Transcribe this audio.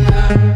yeah.